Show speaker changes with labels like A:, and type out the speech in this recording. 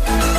A: Bye.